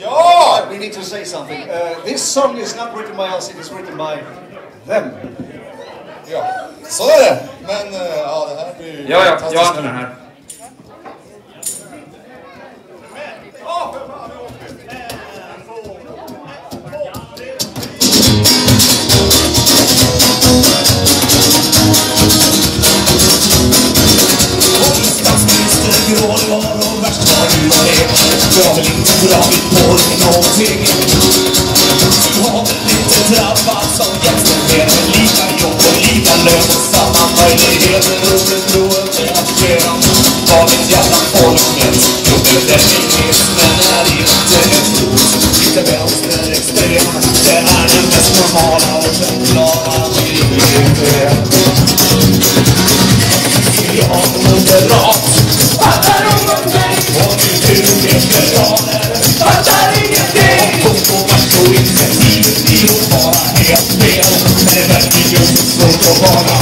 Ja! We need to say something. Uh, this song is not written by us, it is written by them. Ja, så är det. Men eh, ja, det här blir ju Ja, ja, fantastiskt. använder den här. Väl inte dragit på dig någonting Du har väl inte drabbats av jämställdhet med lika jobb och lika lön och samma möjligheter under broen med att kön Dagens jävla folkmäss gjorde feminismen är inte ett hot Inte vänsterextrem Det är den mest normala och självklara begripligheten Bara helt fel Men det är verkligen så svårt att vara.